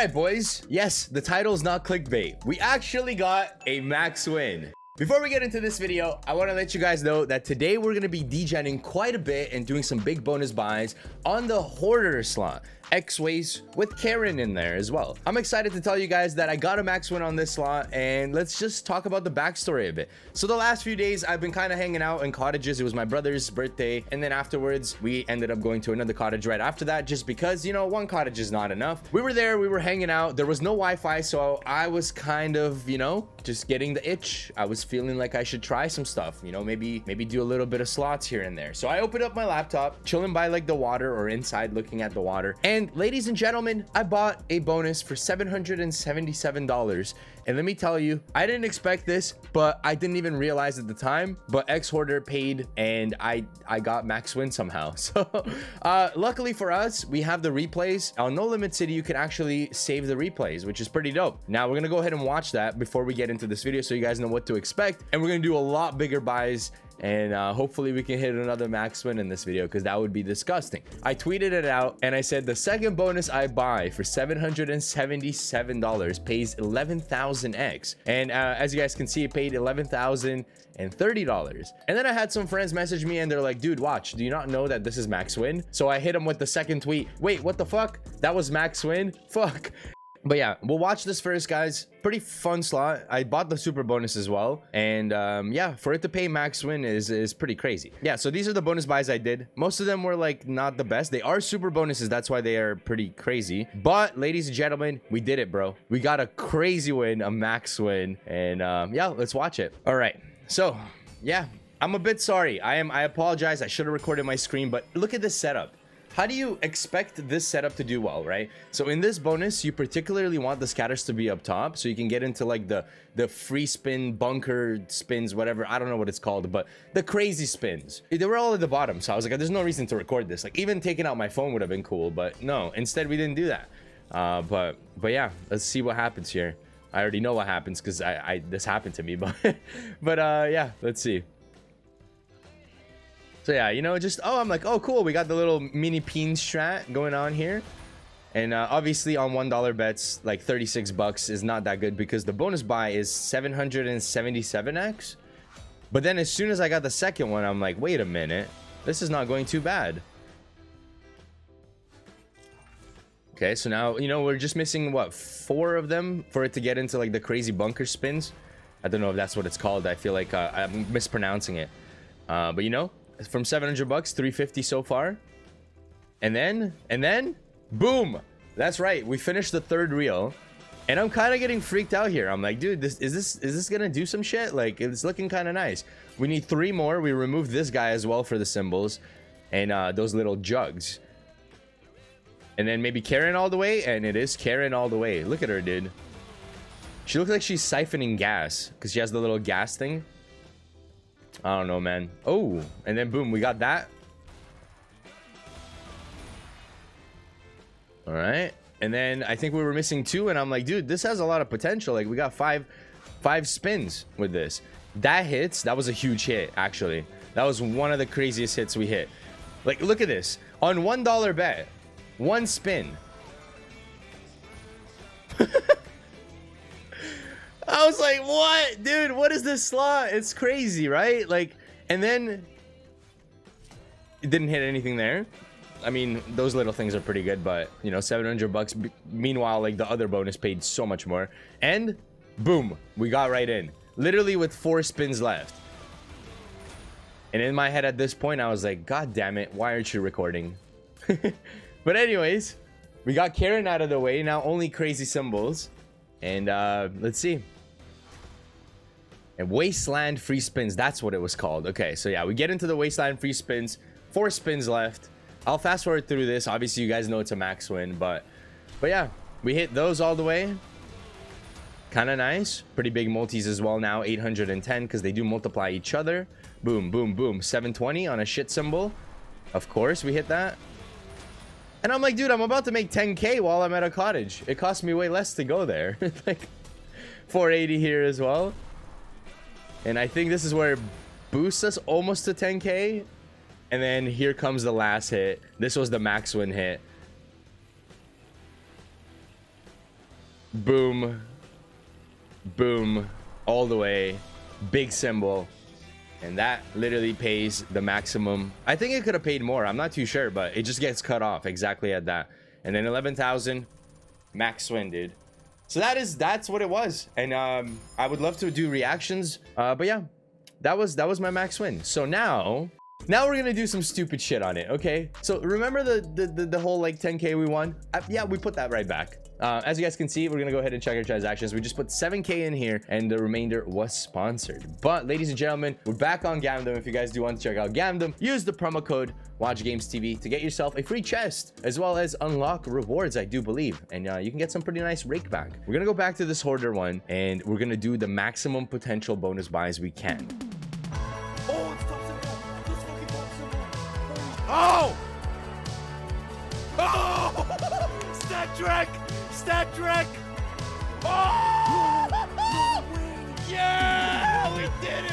right, boys. Yes, the title's not clickbait. We actually got a max win. Before we get into this video, I want to let you guys know that today we're going to be degenning quite a bit and doing some big bonus buys on the Hoarder slot. X-Ways with Karen in there as well. I'm excited to tell you guys that I got a max win on this slot and let's just talk about the backstory a bit. So the last few days I've been kind of hanging out in cottages. It was my brother's birthday and then afterwards we ended up going to another cottage right after that just because, you know, one cottage is not enough. We were there, we were hanging out. There was no Wi-Fi so I was kind of, you know, just getting the itch. I was feeling like I should try some stuff, you know, maybe maybe do a little bit of slots here and there. So I opened up my laptop, chilling by like the water or inside looking at the water. And ladies and gentlemen, I bought a bonus for $777. And let me tell you, I didn't expect this, but I didn't even realize at the time. But X Hoarder paid and I I got max win somehow. So uh, luckily for us, we have the replays. On No Limit City, you can actually save the replays, which is pretty dope. Now we're gonna go ahead and watch that before we get into this video so you guys know what to expect. And we're gonna do a lot bigger buys and uh, hopefully we can hit another max win in this video because that would be disgusting i tweeted it out and i said the second bonus i buy for 777 dollars pays 11000x and uh, as you guys can see it paid 11000 and $30. And then I had some friends message me and they're like, dude, watch, do you not know that this is max win? So I hit them with the second tweet. Wait, what the fuck? That was max win? Fuck. But yeah, we'll watch this first, guys. Pretty fun slot. I bought the super bonus as well. And um, yeah, for it to pay max win is, is pretty crazy. Yeah, so these are the bonus buys I did. Most of them were like not the best. They are super bonuses. That's why they are pretty crazy. But ladies and gentlemen, we did it, bro. We got a crazy win, a max win. And um, yeah, let's watch it. All right. So yeah, I'm a bit sorry. I am. I apologize. I should have recorded my screen, but look at this setup. How do you expect this setup to do well, right? So in this bonus, you particularly want the scatters to be up top so you can get into like the the free spin, bunker spins, whatever. I don't know what it's called, but the crazy spins. They were all at the bottom. So I was like, there's no reason to record this. Like even taking out my phone would have been cool, but no, instead we didn't do that. Uh, but but yeah, let's see what happens here. I already know what happens because I, I this happened to me, but but uh yeah, let's see. So yeah, you know, just oh, I'm like, oh cool, we got the little mini peen strat going on here. And uh, obviously on one dollar bets, like 36 bucks is not that good because the bonus buy is 777x. But then as soon as I got the second one, I'm like, wait a minute, this is not going too bad. Okay, so now, you know, we're just missing, what, four of them for it to get into, like, the crazy bunker spins? I don't know if that's what it's called. I feel like uh, I'm mispronouncing it. Uh, but, you know, from 700 bucks, 350 so far. And then, and then, boom! That's right, we finished the third reel. And I'm kind of getting freaked out here. I'm like, dude, this is this is this gonna do some shit? Like, it's looking kind of nice. We need three more. We removed this guy as well for the symbols, and uh, those little jugs. And then maybe Karen all the way, and it is Karen all the way. Look at her, dude. She looks like she's siphoning gas because she has the little gas thing. I don't know, man. Oh, and then boom, we got that. All right. And then I think we were missing two, and I'm like, dude, this has a lot of potential. Like, we got five, five spins with this. That hits. That was a huge hit, actually. That was one of the craziest hits we hit. Like, look at this. On one dollar bet, one spin. I was like, what? Dude, what is this slot? It's crazy, right? Like, and then it didn't hit anything there. I mean, those little things are pretty good, but you know, 700 bucks. Meanwhile, like the other bonus paid so much more. And boom, we got right in. Literally with four spins left. And in my head at this point, I was like, God damn it, why aren't you recording? but anyways, we got Karen out of the way. Now only crazy symbols. And uh, let's see. And Wasteland free spins, that's what it was called. Okay, so yeah, we get into the Wasteland free spins. Four spins left. I'll fast forward through this. Obviously, you guys know it's a max win, but but yeah, we hit those all the way. Kind of nice. Pretty big multis as well now, 810 because they do multiply each other. Boom, boom, boom. 720 on a shit symbol. Of course, we hit that. And I'm like, dude, I'm about to make 10k while I'm at a cottage. It cost me way less to go there. like 480 here as well. And I think this is where it boosts us almost to 10k. And then here comes the last hit. This was the max win hit. boom, boom, all the way, big symbol. And that literally pays the maximum. I think it could have paid more. I'm not too sure, but it just gets cut off exactly at that. And then 11,000 max win, dude. So that is, that's what it was. And um, I would love to do reactions. Uh, but yeah, that was, that was my max win. So now now we're gonna do some stupid shit on it, okay? So remember the the, the, the whole like 10k we won? Uh, yeah, we put that right back. Uh, as you guys can see, we're gonna go ahead and check our transactions. We just put 7k in here and the remainder was sponsored. But ladies and gentlemen, we're back on Gamdom. If you guys do want to check out Gamdom, use the promo code Watch Games TV to get yourself a free chest as well as unlock rewards, I do believe. And uh, you can get some pretty nice rake back. We're gonna go back to this hoarder one and we're gonna do the maximum potential bonus buys we can. Oh! Oh! StatTrak! Trek! Oh! Yeah! We did it!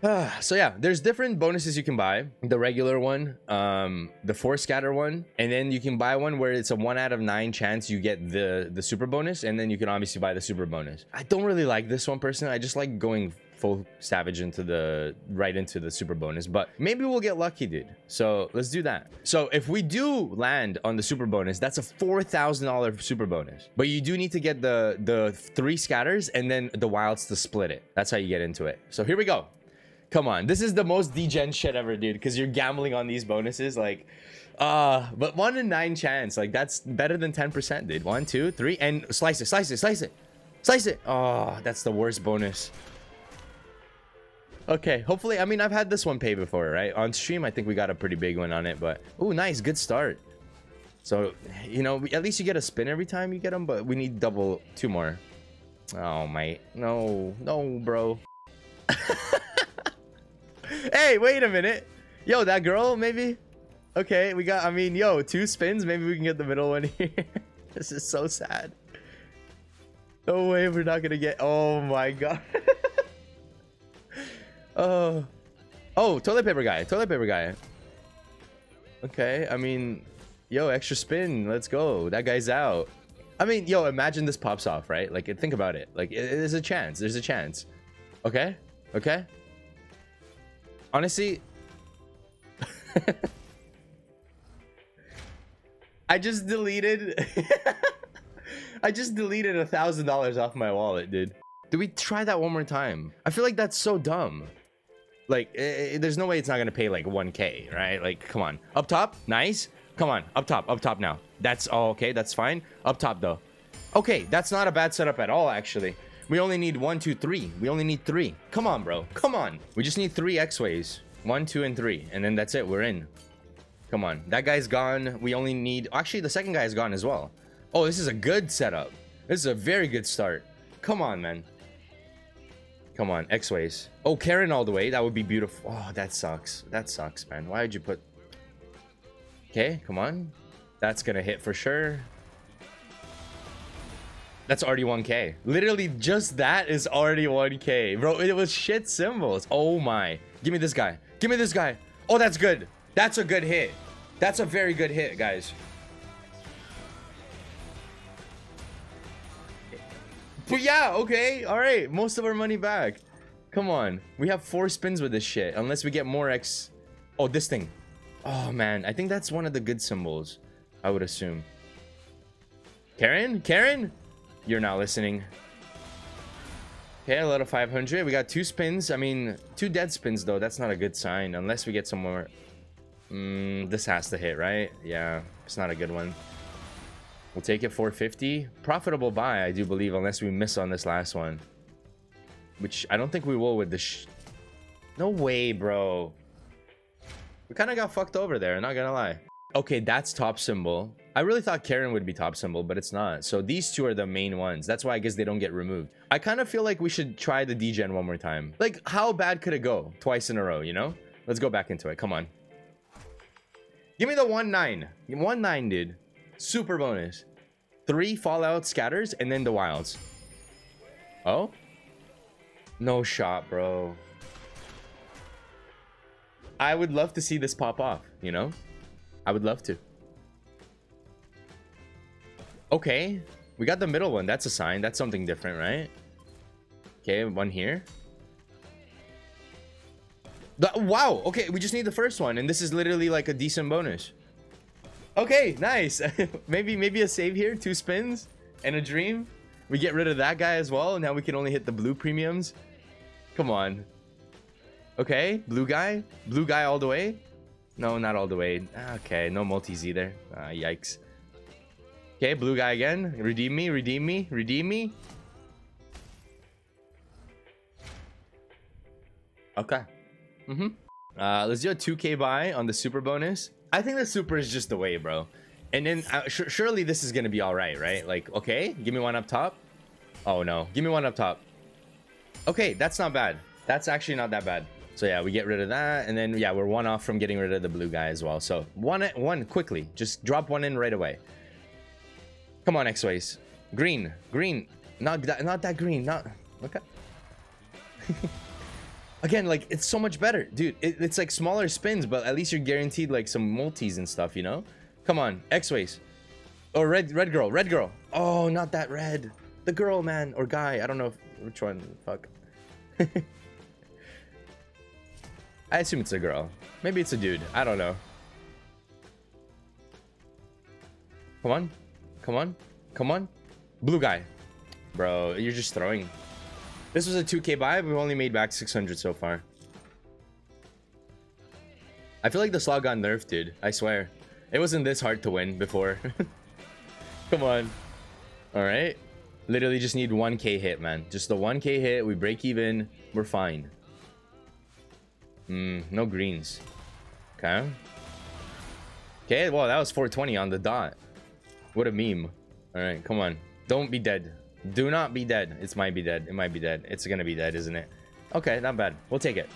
Let's go! so yeah, there's different bonuses you can buy. The regular one, um, the four scatter one, and then you can buy one where it's a one out of nine chance you get the the super bonus, and then you can obviously buy the super bonus. I don't really like this one personally. I just like going full savage into the right into the super bonus but maybe we'll get lucky dude. So let's do that. So if we do land on the super bonus that's a four thousand dollar super bonus. But you do need to get the the three scatters and then the wilds to split it. That's how you get into it. So here we go. Come on. This is the most degen shit ever dude because you're gambling on these bonuses like uh but one in nine chance. Like that's better than 10 percent dude. One two three and slice it slice it slice it slice it. Oh that's the worst bonus Okay, hopefully, I mean, I've had this one pay before, right? On stream, I think we got a pretty big one on it, but... Oh, nice, good start. So, you know, at least you get a spin every time you get them, but we need double, two more. Oh, mate. No, no, bro. hey, wait a minute. Yo, that girl, maybe? Okay, we got, I mean, yo, two spins. Maybe we can get the middle one here. this is so sad. No way we're not gonna get, oh my god. Oh. Oh, toilet paper guy. Toilet paper guy. Okay, I mean, yo, extra spin. Let's go. That guy's out. I mean, yo, imagine this pops off, right? Like, think about it. Like, there's a chance. There's a chance. Okay? Okay? Honestly... I just deleted... I just deleted a thousand dollars off my wallet, dude. Do we try that one more time? I feel like that's so dumb. Like, it, eh, eh, there's no way it's not gonna pay like 1k, right? Like, come on. Up top, nice. Come on, up top, up top now. That's all okay, that's fine. Up top though. Okay, that's not a bad setup at all, actually. We only need one, two, three. We only need three. Come on, bro. Come on. We just need three X-Ways. One, two, and three. And then that's it. We're in. Come on. That guy's gone. We only need... Actually, the second guy is gone as well. Oh, this is a good setup. This is a very good start. Come on, man. Come on, X-Ways. Oh, Karen all the way. That would be beautiful. Oh, that sucks. That sucks, man. Why did you put... Okay, come on. That's gonna hit for sure. That's already 1k. Literally, just that is already 1k. Bro, it was shit symbols. Oh my. Give me this guy. Give me this guy. Oh, that's good. That's a good hit. That's a very good hit, guys. But yeah, okay, all right. Most of our money back. Come on. We have four spins with this shit. Unless we get more X. Oh, this thing. Oh, man. I think that's one of the good symbols. I would assume. Karen? Karen? You're not listening. Okay, a lot of 500. We got two spins. I mean, two dead spins, though. That's not a good sign. Unless we get some more... Mm, this has to hit, right? Yeah, it's not a good one. We'll take it 450. Profitable buy, I do believe, unless we miss on this last one. Which I don't think we will with the No way, bro. We kind of got fucked over there, not gonna lie. Okay, that's top symbol. I really thought Karen would be top symbol, but it's not. So these two are the main ones. That's why I guess they don't get removed. I kind of feel like we should try the degen one more time. Like, how bad could it go? Twice in a row, you know? Let's go back into it. Come on. Give me the 1-9. 1-9, dude. Super bonus three Fallout scatters and then the wilds. Oh? No shot, bro. I would love to see this pop off, you know? I would love to. Okay. We got the middle one. That's a sign. That's something different, right? Okay, one here. The, wow. Okay, we just need the first one, and this is literally like a decent bonus. Okay, nice. maybe maybe a save here. Two spins and a dream. We get rid of that guy as well. And now we can only hit the blue premiums. Come on. Okay, blue guy. Blue guy all the way. No, not all the way. Okay, no multis either. Uh, yikes. Okay, blue guy again. Redeem me, redeem me, redeem me. Okay. Mm-hmm. Uh, let's do a 2k buy on the super bonus. I think the super is just the way, bro. And then uh, surely this is gonna be all right, right? Like, okay, give me one up top. Oh no, give me one up top. Okay, that's not bad. That's actually not that bad. So yeah, we get rid of that, and then yeah, we're one off from getting rid of the blue guy as well. So one, one quickly, just drop one in right away. Come on, X-Ways. Green, green, not that, not that green, not, look at. Again, like, it's so much better. Dude, it, it's like smaller spins, but at least you're guaranteed like some multis and stuff, you know? Come on, X-Ways. Oh, red, red girl, red girl. Oh, not that red. The girl, man, or guy. I don't know if, which one. Fuck. I assume it's a girl. Maybe it's a dude. I don't know. Come on. Come on. Come on. Blue guy. Bro, you're just throwing. This was a 2k buy, we've only made back 600 so far. I feel like the slot got nerfed, dude. I swear. It wasn't this hard to win before. Come on. Alright. Literally just need 1k hit, man. Just the 1k hit. We break even. We're fine. Hmm, no greens. Okay. Okay, well, that was 420 on the dot. What a meme. Alright, come on. Don't be dead. Do not be dead. It might be dead. It might be dead. It's gonna be dead, isn't it? Okay, not bad. We'll take it.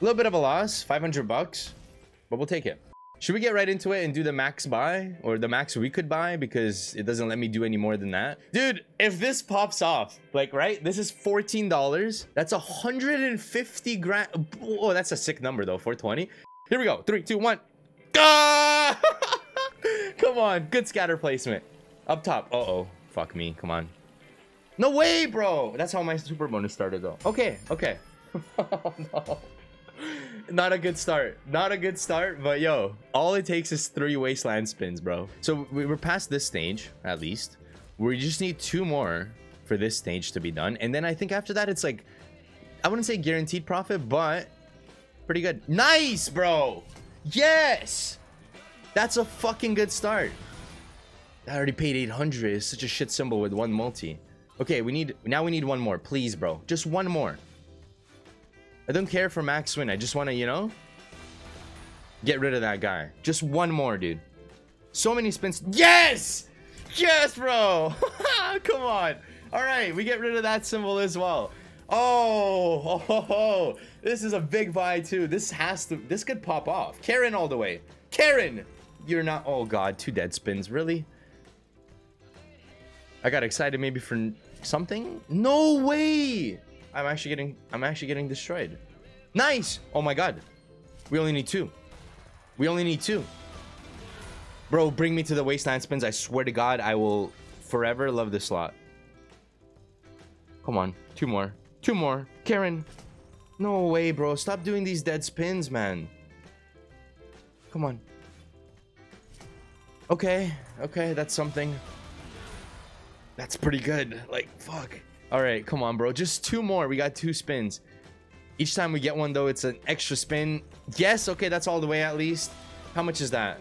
A little bit of a loss. 500 bucks. But we'll take it. Should we get right into it and do the max buy? Or the max we could buy? Because it doesn't let me do any more than that. Dude, if this pops off, like, right? This is $14. That's 150 grand. Oh, that's a sick number, though. 420. Here we go. Three, two, one. Come on. Good scatter placement. Up top. Uh-oh. Fuck me. Come on. No way, bro. That's how my super bonus started, though. Okay. Okay. oh, no not a good start not a good start but yo all it takes is three wasteland spins bro so we're past this stage at least we just need two more for this stage to be done and then i think after that it's like i wouldn't say guaranteed profit but pretty good nice bro yes that's a fucking good start i already paid 800 it's such a shit symbol with one multi okay we need now we need one more please bro just one more I don't care for max win. I just want to, you know, get rid of that guy. Just one more, dude. So many spins. Yes! Yes, bro! Come on. All right, we get rid of that symbol as well. Oh, oh, oh, this is a big buy too. This has to, this could pop off. Karen all the way. Karen! You're not, oh God, two dead spins, really? I got excited maybe for something? No way! I'm actually getting I'm actually getting destroyed. Nice! Oh my god. We only need two. We only need two. Bro, bring me to the wasteland spins. I swear to god, I will forever love this slot. Come on. Two more. Two more. Karen. No way, bro. Stop doing these dead spins, man. Come on. Okay. Okay, that's something. That's pretty good. Like, fuck. All right, come on, bro. Just two more. We got two spins. Each time we get one, though, it's an extra spin. Yes, okay, that's all the way at least. How much is that?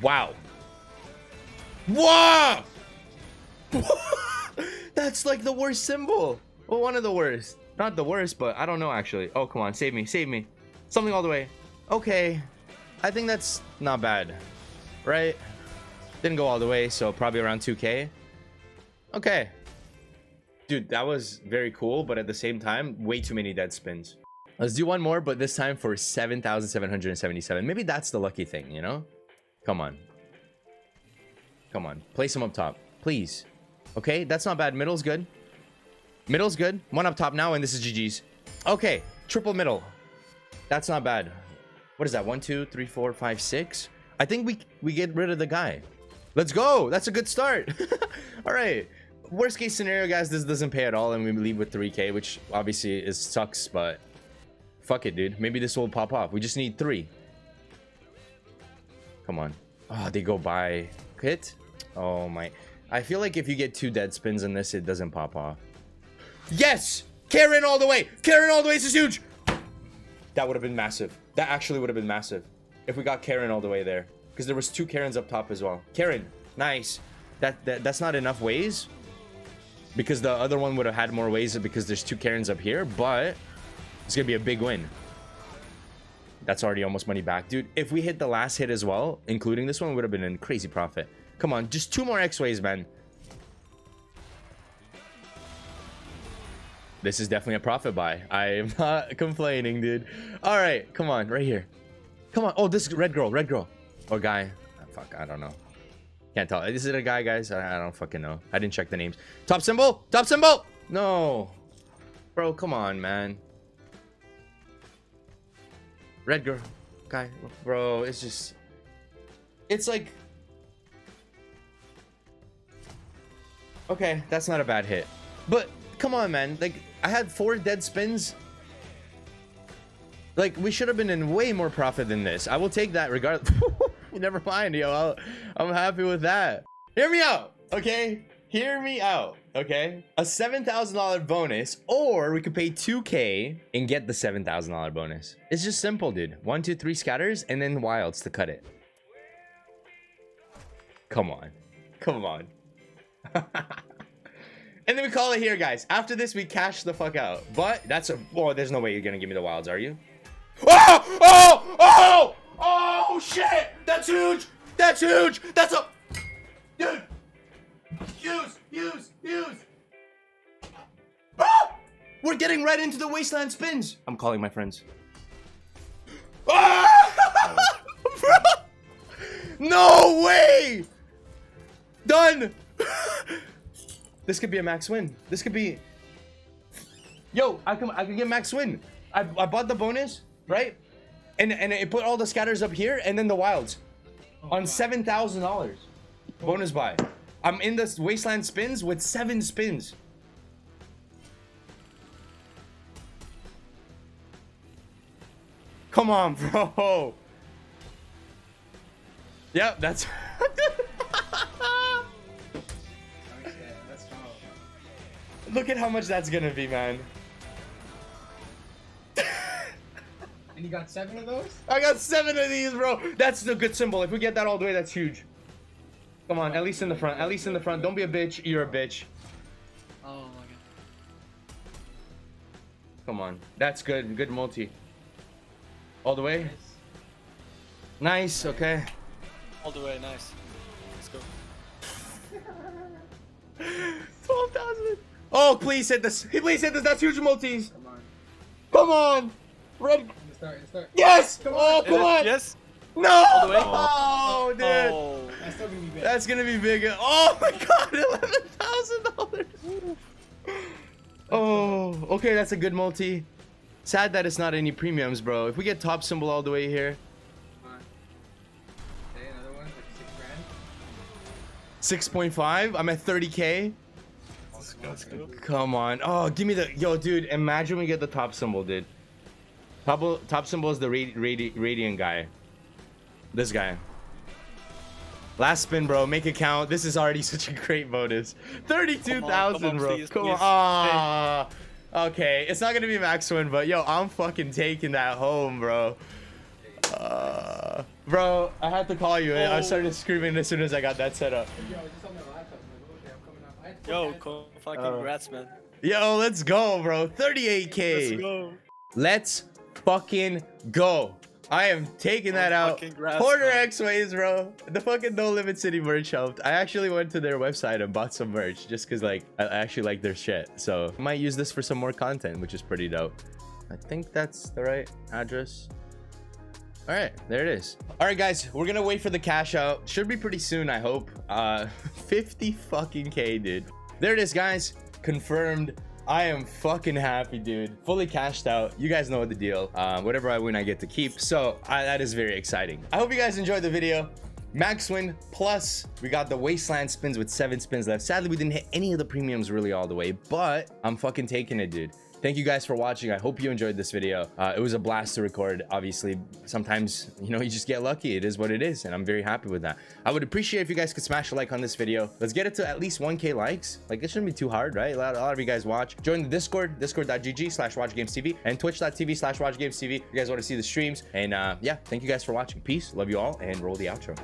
Wow. Wow! that's like the worst symbol. Well, one of the worst. Not the worst, but I don't know, actually. Oh, come on. Save me. Save me. Something all the way. Okay. I think that's not bad. Right? Didn't go all the way, so probably around 2k. Okay. Dude, that was very cool, but at the same time, way too many dead spins. Let's do one more, but this time for 7,777. Maybe that's the lucky thing, you know? Come on. Come on. Place him up top. Please. Okay, that's not bad. Middle's good. Middle's good. One up top now, and this is GG's. Okay, triple middle. That's not bad. What is that? One, two, three, four, five, six. I think we we get rid of the guy. Let's go. That's a good start. all right. Worst case scenario, guys, this doesn't pay at all, and we leave with 3k, which obviously is sucks, but fuck it, dude. Maybe this will pop off. We just need three. Come on. Oh, they go by hit. Oh my. I feel like if you get two dead spins in this, it doesn't pop off. Yes! Karen all the way! Karen all the way! This is huge! That would have been massive. That actually would have been massive. If we got Karen all the way there. Because there was two Karens up top as well. Karen, nice. That, that That's not enough ways. Because the other one would have had more ways because there's two Karens up here. But it's going to be a big win. That's already almost money back. Dude, if we hit the last hit as well, including this one, would have been a crazy profit. Come on, just two more X-Ways, man. This is definitely a profit buy. I am not complaining, dude. All right, come on, right here. Come on. Oh, this is red girl, red girl. Or guy. Oh, fuck, I don't know. Can't tell. Is it a guy, guys? I, I don't fucking know. I didn't check the names. Top symbol! Top symbol! No. Bro, come on, man. Red girl. Guy. Bro, it's just... It's like... Okay, that's not a bad hit. But, come on, man. Like, I had four dead spins. Like, we should have been in way more profit than this. I will take that regardless. Never mind, yo. I'll, I'm happy with that. Hear me out, okay? Hear me out, okay? A $7,000 bonus, or we could pay 2K and get the $7,000 bonus. It's just simple, dude. One, two, three scatters, and then wilds to cut it. Come on. Come on. and then we call it here, guys. After this, we cash the fuck out. But that's a... Oh, there's no way you're gonna give me the wilds, are you? Oh! Oh! Oh! Oh, shit! That's huge! That's huge! That's a... Dude! Use! Use! Use! Ah! We're getting right into the wasteland spins! I'm calling my friends. Ah! No way! Done! this could be a max win. This could be... Yo, I can, I can get max win. I, I bought the bonus, right? And, and it put all the scatters up here and then the wilds. Oh, on $7,000. Bonus buy. I'm in this wasteland spins with seven spins. Come on, bro. Yep, that's... Look at how much that's gonna be, man. And you got seven of those? I got seven of these, bro. That's the good symbol. If we get that all the way, that's huge. Come on, at least in the front. At least in the front. Don't be a bitch. You're a bitch. Oh my god. Come on. That's good. Good multi. All the way? Nice. Okay. All the way, nice. Let's go. 12,000. Oh, please hit this. Please hit this. That's huge multis. Come on. Come on. Red. In start, in the start. Yes. Oh, come on. Yes. No. the? Oh, dude. Oh. That's still gonna be big. That's gonna be big. Oh my god, eleven thousand dollars. Oh, okay, that's a good multi. Sad that it's not any premiums, bro. If we get top symbol all the way here, Okay, another one, six grand. six point five. I'm at thirty k. Let's go. Let's go. Come on. Oh, give me the yo, dude. Imagine we get the top symbol, dude. Top top symbol is the radi radi radiant guy. This guy. Last spin, bro. Make it count. This is already such a great bonus. Thirty-two thousand, bro. please, come please. on. Ah. Okay, it's not gonna be max win, but yo, I'm fucking taking that home, bro. Uh, bro, I had to call you. I Oh. started screaming as soon as I got that set up. Yo, just on my laptop. I'm like, okay, I'm coming up. I had to Yo, I had to- co- fucking Uh, congrats, man. Yo, let's go, bro. 38k. Let's go. Let's fucking go. I am taking that Oh, out. Porter man. X-Ways, bro. The fucking No Limit City merch helped. I actually went to their website and bought some merch just because, like, I I actually like their shit. So, I might use this for some more content, which is pretty dope. I think that's the right address. All right, there it is. All right, guys, we're gonna wait for the cash out. Should be pretty soon, I hope. Uh, 50 fucking K, dude. There it is, guys. Confirmed I am fucking happy, dude. Fully cashed out. You guys know what the deal. Uh, whatever I win, I get to keep. So I, that is very exciting. I hope you guys enjoyed the video. Max win plus we got the wasteland spins with seven spins left. Sadly, we didn't hit any of the premiums really all the way, but I'm fucking taking it, dude. Thank you guys for watching. I hope you enjoyed this video. Uh, it was a blast to record. Obviously, sometimes, you know, you just get lucky. It is what it is, and I'm very happy with that. I would appreciate if you guys could smash a like on this video. Let's get it to at least 1k likes. Like, it shouldn't be too hard, right? A lot, a lot of you guys watch. Join the Discord, discord.gg slash watchgamestv, and twitch.tv slash watchgamestv. If you guys want to see the streams. And uh, yeah, thank you guys for watching. Peace. Love you all, and roll the outro.